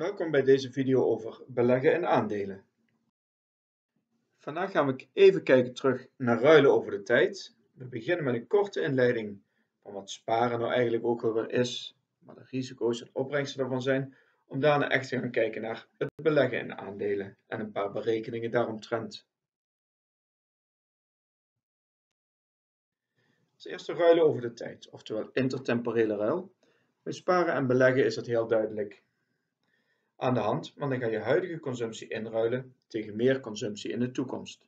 Welkom bij deze video over beleggen in aandelen. Vandaag gaan we even kijken terug naar ruilen over de tijd. We beginnen met een korte inleiding van wat sparen nou eigenlijk ook alweer is, wat de risico's en opbrengsten daarvan zijn, om daarna echt te gaan kijken naar het beleggen in aandelen en een paar berekeningen daaromtrent. Als eerste ruilen over de tijd, oftewel intertemporele ruil. Bij sparen en beleggen is het heel duidelijk aan de hand, want dan ga je huidige consumptie inruilen tegen meer consumptie in de toekomst.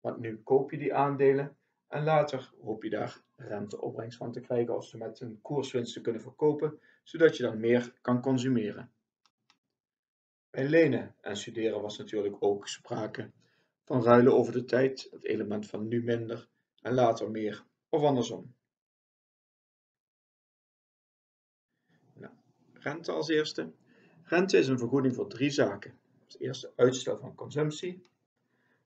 Want nu koop je die aandelen en later hoop je daar renteopbrengst van te krijgen of ze met een koerswinst te kunnen verkopen, zodat je dan meer kan consumeren. Bij lenen en studeren was natuurlijk ook sprake van ruilen over de tijd, het element van nu minder en later meer, of andersom. Nou, rente als eerste. Rente is een vergoeding voor drie zaken. Als eerste uitstel van consumptie,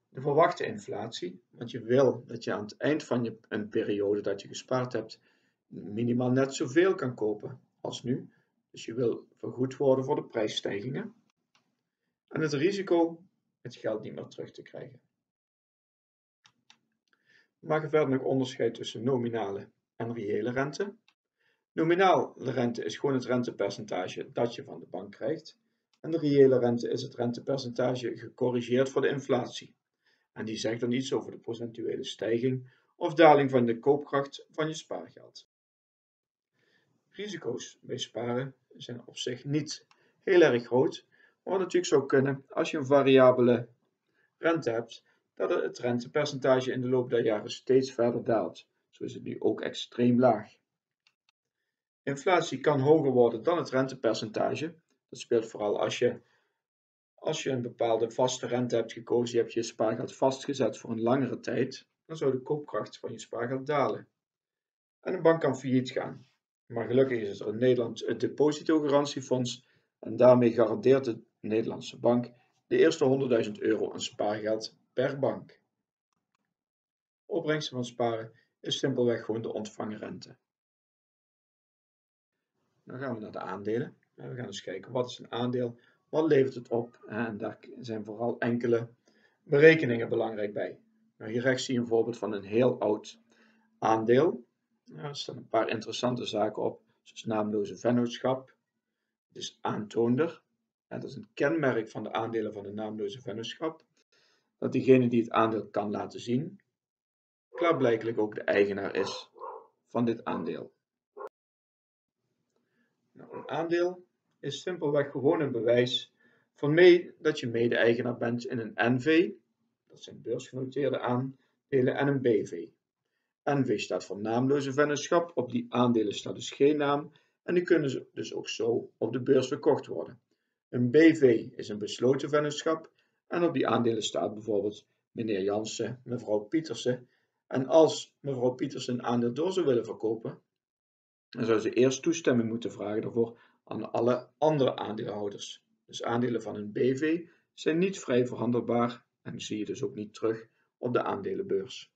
de verwachte inflatie, want je wil dat je aan het eind van je, een periode dat je gespaard hebt minimaal net zoveel kan kopen als nu. Dus je wil vergoed worden voor de prijsstijgingen. En het risico het geld niet meer terug te krijgen. We maken verder nog onderscheid tussen nominale en reële rente. Nominaal rente is gewoon het rentepercentage dat je van de bank krijgt. En de reële rente is het rentepercentage gecorrigeerd voor de inflatie. En die zegt dan iets over de procentuele stijging of daling van de koopkracht van je spaargeld. Risico's bij sparen zijn op zich niet heel erg groot, maar wat natuurlijk zou kunnen als je een variabele rente hebt, dat het rentepercentage in de loop der jaren steeds verder daalt. Zo is het nu ook extreem laag. Inflatie kan hoger worden dan het rentepercentage. Dat speelt vooral als je, als je een bepaalde vaste rente hebt gekozen, je hebt je spaargeld vastgezet voor een langere tijd, dan zou de koopkracht van je spaargeld dalen. En een bank kan failliet gaan. Maar gelukkig is er in Nederland het depositogarantiefonds en daarmee garandeert de Nederlandse bank de eerste 100.000 euro aan spaargeld per bank. Opbrengsten van sparen is simpelweg gewoon de ontvangen rente. Dan gaan we naar de aandelen. We gaan eens kijken wat is een aandeel, wat levert het op en daar zijn vooral enkele berekeningen belangrijk bij. Nou, hier rechts zie je een voorbeeld van een heel oud aandeel. er staan een paar interessante zaken op, zoals naamloze vennootschap. Het is aantoonder. dat is een kenmerk van de aandelen van een naamloze vennootschap. Dat diegene die het aandeel kan laten zien, klaarblijkelijk ook de eigenaar is van dit aandeel. Aandeel is simpelweg gewoon een bewijs van mee dat je mede-eigenaar bent in een NV, dat zijn beursgenoteerde aandelen, en een BV. NV staat voor naamloze vennootschap, op die aandelen staat dus geen naam en die kunnen dus ook zo op de beurs verkocht worden. Een BV is een besloten vennootschap en op die aandelen staat bijvoorbeeld meneer Jansen, mevrouw Pietersen. En als mevrouw Pietersen een aandeel door zou willen verkopen, dan zou ze eerst toestemming moeten vragen daarvoor aan alle andere aandeelhouders. Dus aandelen van een BV zijn niet vrij verhandelbaar en zie je dus ook niet terug op de aandelenbeurs.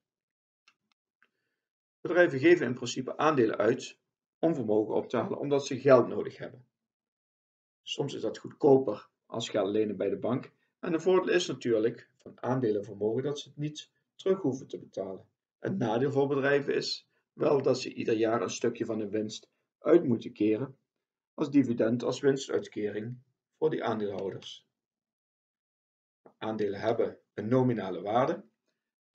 Bedrijven geven in principe aandelen uit om vermogen op te halen omdat ze geld nodig hebben. Soms is dat goedkoper als geld lenen bij de bank en de voordeel is natuurlijk van aandelenvermogen dat ze het niet terug hoeven te betalen. Het nadeel voor bedrijven is wel dat ze ieder jaar een stukje van hun winst uit moeten keren als dividend als winstuitkering voor die aandeelhouders. Aandelen hebben een nominale waarde,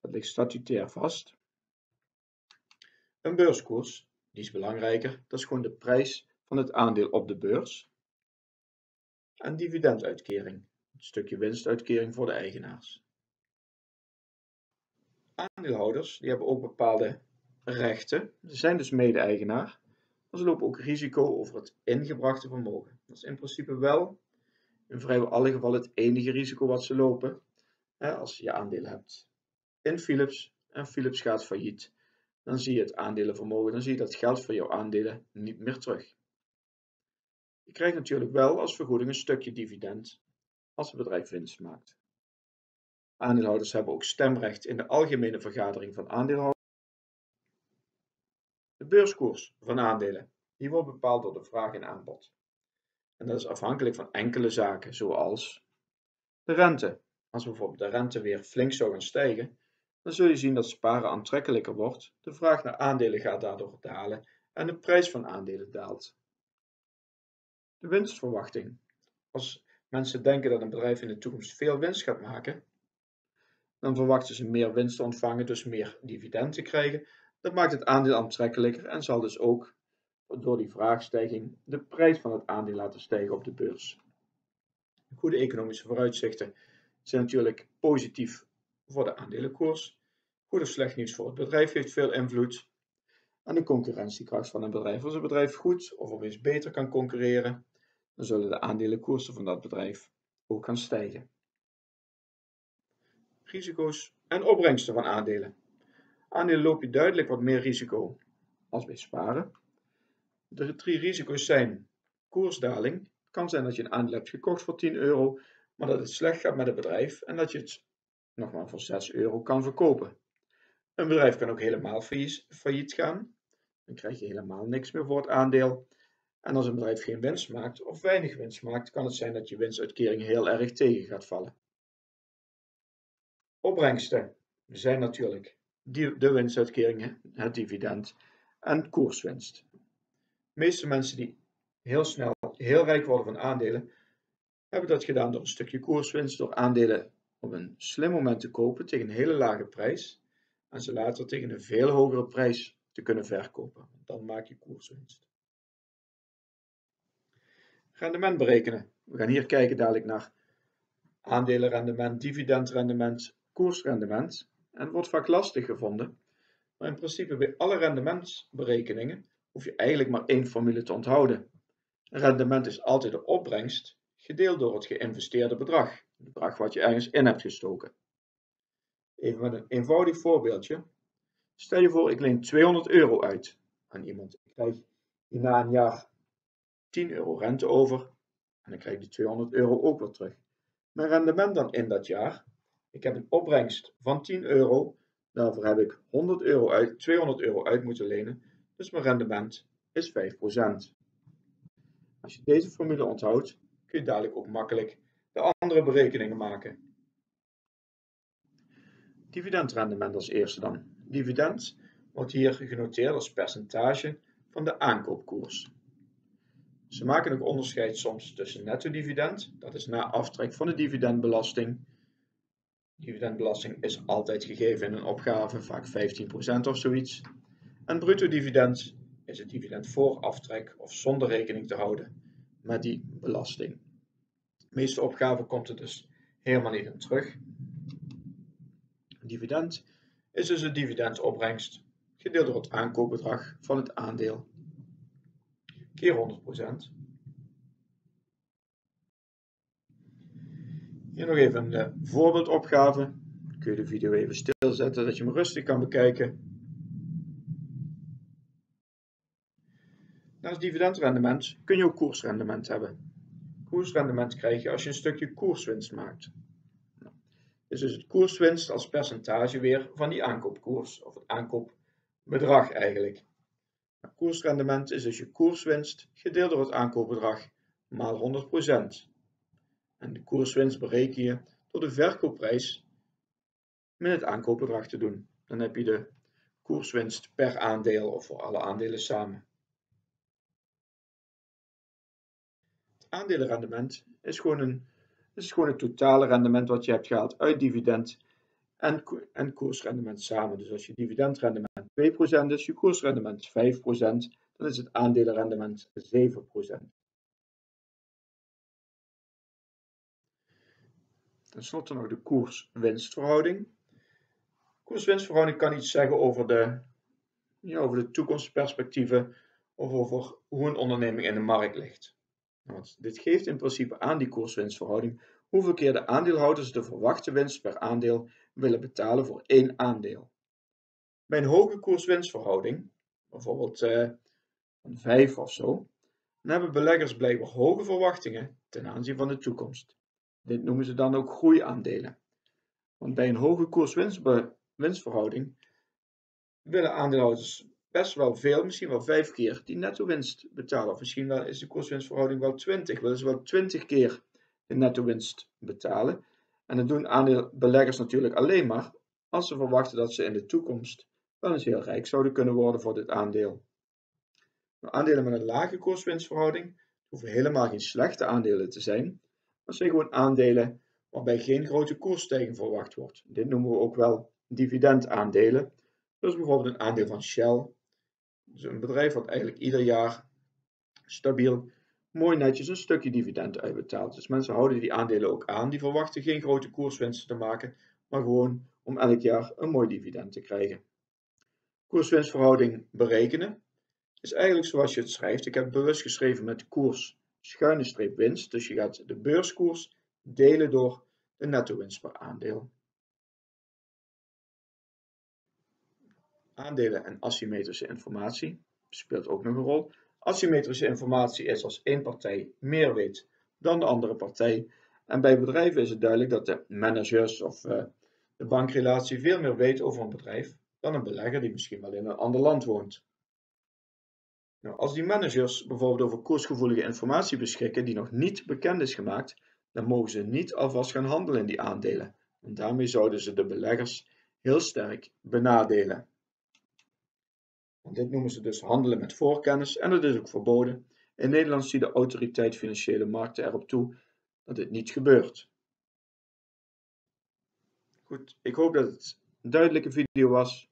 dat ligt statutair vast. Een beurskoers, die is belangrijker, dat is gewoon de prijs van het aandeel op de beurs. En dividenduitkering, een stukje winstuitkering voor de eigenaars. Aandeelhouders die hebben ook bepaalde rechten. Ze zijn dus mede-eigenaar, maar ze lopen ook risico over het ingebrachte vermogen. Dat is in principe wel in vrijwel alle gevallen het enige risico wat ze lopen als je je aandelen hebt. In Philips en Philips gaat failliet, dan zie je het aandelenvermogen, dan zie je dat geld voor jouw aandelen niet meer terug. Je krijgt natuurlijk wel als vergoeding een stukje dividend als het bedrijf winst maakt. Aandeelhouders hebben ook stemrecht in de algemene vergadering van aandeelhouders. De beurskoers van aandelen die wordt bepaald door de vraag en aanbod. En dat is afhankelijk van enkele zaken, zoals de rente. Als bijvoorbeeld de rente weer flink zou gaan stijgen, dan zul je zien dat sparen aantrekkelijker wordt, de vraag naar aandelen gaat daardoor dalen en de prijs van aandelen daalt. De winstverwachting. Als mensen denken dat een bedrijf in de toekomst veel winst gaat maken, dan verwachten ze meer winst te ontvangen, dus meer dividend te krijgen. Dat maakt het aandeel aantrekkelijker en zal dus ook door die vraagstijging de prijs van het aandeel laten stijgen op de beurs. Goede economische vooruitzichten zijn natuurlijk positief voor de aandelenkoers. Goed of slecht nieuws voor het bedrijf heeft veel invloed. En de concurrentiekracht van een bedrijf. Als een bedrijf goed of opeens beter kan concurreren, dan zullen de aandelenkoersen van dat bedrijf ook gaan stijgen. Risico's en opbrengsten van aandelen. Aandelen loop je duidelijk wat meer risico als bij sparen. De drie risico's zijn koersdaling. Het kan zijn dat je een aandeel hebt gekocht voor 10 euro, maar dat het slecht gaat met het bedrijf en dat je het nog maar voor 6 euro kan verkopen. Een bedrijf kan ook helemaal failliet gaan. Dan krijg je helemaal niks meer voor het aandeel. En als een bedrijf geen winst maakt of weinig winst maakt, kan het zijn dat je winstuitkering heel erg tegen gaat vallen. Opbrengsten zijn natuurlijk de winstuitkeringen, het dividend en koerswinst. De meeste mensen die heel snel heel rijk worden van aandelen, hebben dat gedaan door een stukje koerswinst, door aandelen op een slim moment te kopen tegen een hele lage prijs en ze later tegen een veel hogere prijs te kunnen verkopen. Dan maak je koerswinst. Rendement berekenen. We gaan hier kijken dadelijk naar aandelenrendement, dividendrendement, koersrendement. En wordt vaak lastig gevonden. Maar in principe bij alle rendementsberekeningen hoef je eigenlijk maar één formule te onthouden. Rendement is altijd de opbrengst gedeeld door het geïnvesteerde bedrag. Het bedrag wat je ergens in hebt gestoken. Even met een eenvoudig voorbeeldje. Stel je voor, ik leen 200 euro uit aan iemand. Ik krijg na een jaar 10 euro rente over en dan krijg ik die 200 euro ook weer terug. Mijn rendement dan in dat jaar, ik heb een opbrengst van 10 euro, daarvoor heb ik 100 euro uit, 200 euro uit moeten lenen, dus mijn rendement is 5%. Als je deze formule onthoudt, kun je dadelijk ook makkelijk de andere berekeningen maken. Dividendrendement als eerste dan. Dividend wordt hier genoteerd als percentage van de aankoopkoers. Ze maken ook onderscheid soms tussen netto dividend, dat is na aftrek van de dividendbelasting. Dividendbelasting is altijd gegeven in een opgave, vaak 15% of zoiets. En bruto dividend is het dividend voor aftrek of zonder rekening te houden met die belasting. De meeste opgaven komt er dus helemaal niet in terug. Dividend is dus de dividendopbrengst gedeeld door het aankoopbedrag van het aandeel keer 100%. Hier nog even een voorbeeldopgave. Kun je de video even stilzetten, dat je hem rustig kan bekijken. Naast dividendrendement kun je ook koersrendement hebben. Koersrendement krijg je als je een stukje koerswinst maakt. Is dus het koerswinst als percentage weer van die aankoopkoers, of het aankoopbedrag eigenlijk. Koersrendement is dus je koerswinst gedeeld door het aankoopbedrag maal 100%. En de koerswinst bereken je door de verkoopprijs met het aankoopbedrag te doen. Dan heb je de koerswinst per aandeel of voor alle aandelen samen. Het aandelenrendement is gewoon, een, is gewoon het totale rendement wat je hebt gehaald uit dividend en, en koersrendement samen. Dus als je dividendrendement 2% is, je koersrendement 5%, dan is het aandelenrendement 7%. Ten slotte nog de koers-winstverhouding. Koers-winstverhouding kan iets zeggen over de, ja, over de toekomstperspectieven of over hoe een onderneming in de markt ligt. Want dit geeft in principe aan die koers-winstverhouding hoeveel keer de aandeelhouders de verwachte winst per aandeel willen betalen voor één aandeel. Bij een hoge koers-winstverhouding, bijvoorbeeld een 5 of zo, dan hebben beleggers blijkbaar hoge verwachtingen ten aanzien van de toekomst. Dit noemen ze dan ook groeiaandelen. Want bij een hoge koers-winstverhouding willen aandeelhouders best wel veel, misschien wel vijf keer die netto winst betalen. Of misschien wel, is de koerswinstverhouding wel 20, willen ze wel 20 keer de netto winst betalen. En dat doen aandeelbeleggers natuurlijk alleen maar als ze verwachten dat ze in de toekomst wel eens heel rijk zouden kunnen worden voor dit aandeel. Aandelen met een lage koerswinstverhouding hoeven helemaal geen slechte aandelen te zijn, maar zijn gewoon aandelen waarbij geen grote koersstijging verwacht wordt. Dit noemen we ook wel dividendaandelen. Dus bijvoorbeeld een aandeel van Shell. Dus een bedrijf wat eigenlijk ieder jaar stabiel mooi netjes een stukje dividend uitbetaalt. Dus mensen houden die aandelen ook aan. Die verwachten geen grote koerswinsten te maken, maar gewoon om elk jaar een mooi dividend te krijgen. Koerswinstverhouding berekenen is eigenlijk zoals je het schrijft. Ik heb bewust geschreven met koers schuine streep winst. Dus je gaat de beurskoers delen door de netto winst per aandeel. Aandelen en asymmetrische informatie speelt ook nog een rol. Asymmetrische informatie is als één partij meer weet dan de andere partij. En bij bedrijven is het duidelijk dat de managers of uh, de bankrelatie veel meer weet over een bedrijf dan een belegger die misschien wel in een ander land woont. Als die managers bijvoorbeeld over koersgevoelige informatie beschikken die nog niet bekend is gemaakt, dan mogen ze niet alvast gaan handelen in die aandelen. En daarmee zouden ze de beleggers heel sterk benadelen. Dit noemen ze dus handelen met voorkennis en dat is ook verboden. In Nederland ziet de autoriteit financiële markten erop toe dat dit niet gebeurt. Goed, ik hoop dat het een duidelijke video was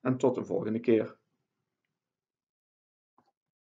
en tot de volgende keer.